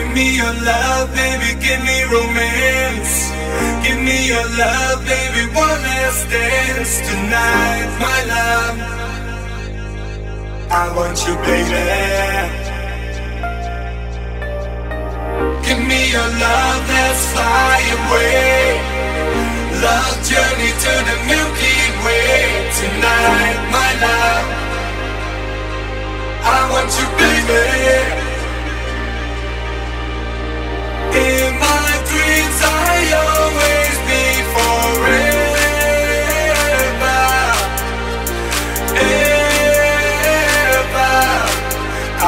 Give me your love, baby, give me romance. Give me your love, baby, one last dance tonight, my love. I want you, baby. Give me your love, let's fly away.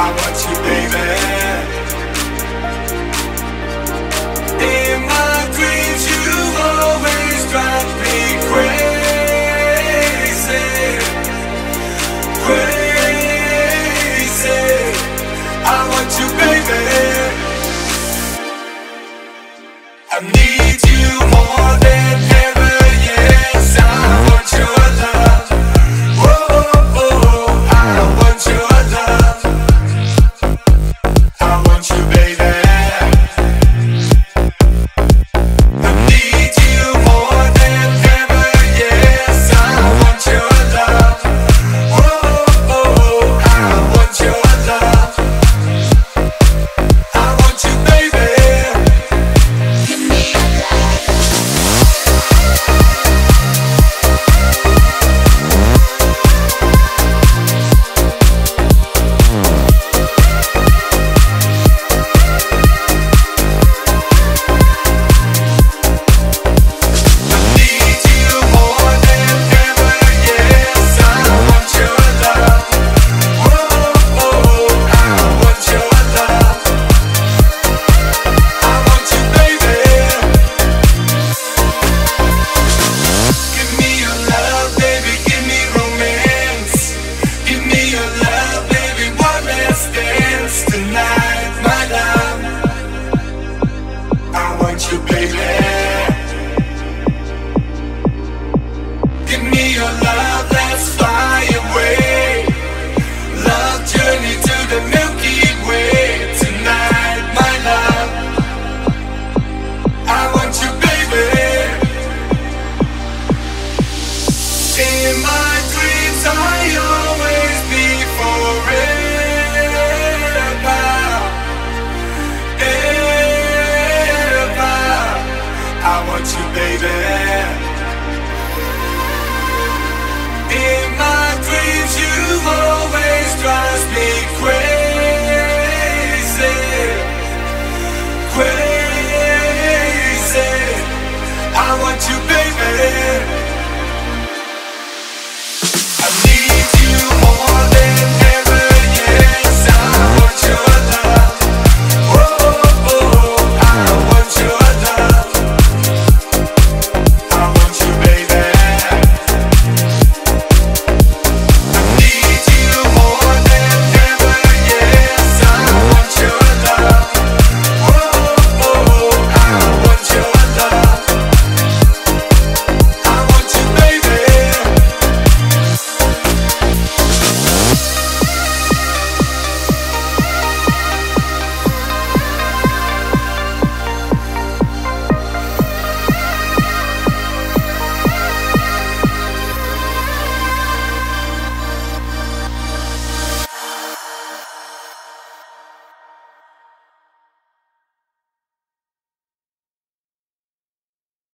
I want you. want you, baby.